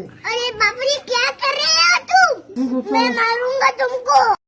अरे बाप क्या कर रहे हो तुम? मैं मारूँगा तुमको।